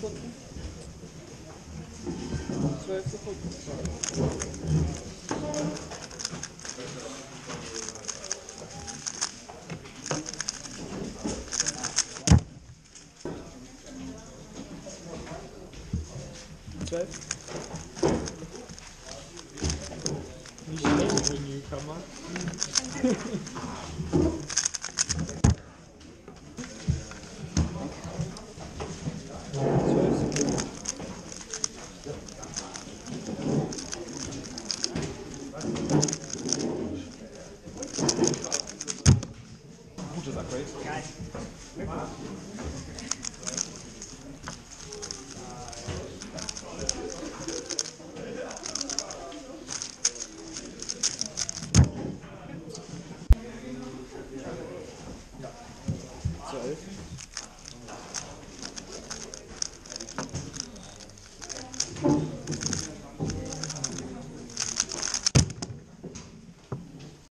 Sekunden. 12 Sekunden. Zeit. Nicht gutes Upgrade. Geil. Zwölf.